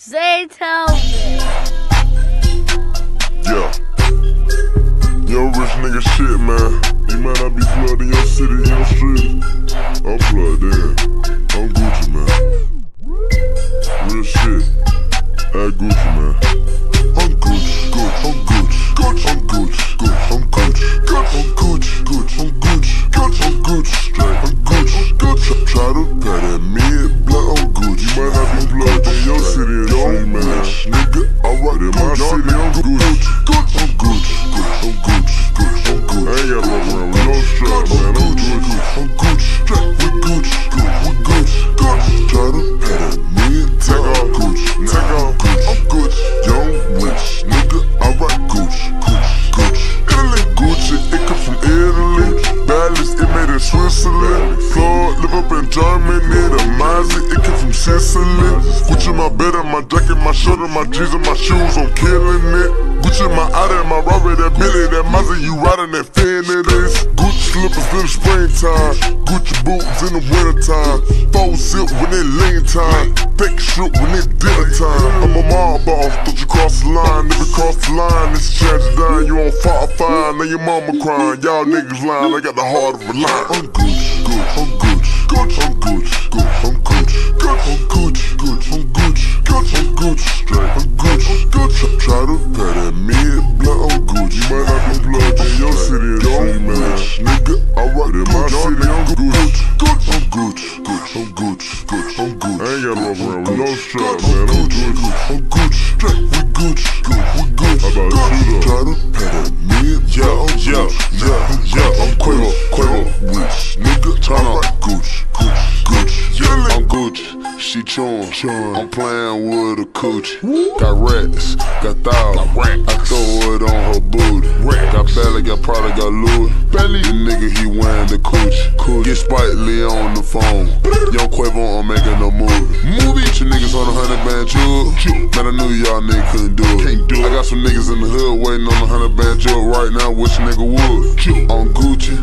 Zaytoven. Yeah. Yo, rich nigga shit, man. You might not be in your city, your street. I'm plugged in. I'm Gucci, man. Real shit. At Gucci, man. I'm Gucci, Gucci, I'm Gucci, Gucci, I'm Gucci, Gucci, I'm Gucci, Gucci, I'm Gucci, Gucci, I'm Gucci, Gucci, I'm Gucci, straight, I'm Gucci, Gucci. Try to pay that The Mazda, it came from Sicily. Gucci my bed and my jacket, my shirt and my jeans and my shoes, I'm killing it. Gucci my Audi my Robert, that Billy, that Mazda, you riding that fin it is. Gucci slippers in the springtime. Gucci boots in the wintertime. Faux silk when it lean time. Fake strip when it dinner time. I'm a mob boss, don't you cross the line. If you cross the line, it's to die. You on fire fire, now your mama crying. Y'all niggas lying, I got the heart of a lion. I'm Gucci, Gucci, I'm Gucci, I'm Gucci, Gucci, I'm Gucci, she chewin'. Chewin'. I'm playing with a coochie. Got rats, got thighs. I throw it on her booty. Got belly, got product, got Louis. Belly. The nigga, he wearing the coochie. Get Spike Lee on the phone. Young Quavo, I'm making a movie. Movie. Your niggas on a hundred band jug. Man, I knew y'all niggas couldn't do it. Can't do it. I got some niggas in the hood waiting on a hundred band jug right now. A nigga would. On Gucci,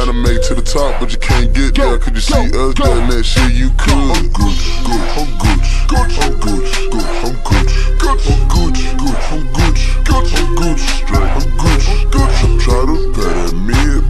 Tryna make it to the top, but you can't get there. Could you see us doing that shit? You I'm could. Gucci, Gucci, I'm Gucci, Gucci, I'm Gucci, Gucci, I'm Gucci, Gucci, I'm Gucci, Gucci, I'm Gucci, Gucci, I'm Gucci, straight, I'm Gucci, Gucci. Try to that mid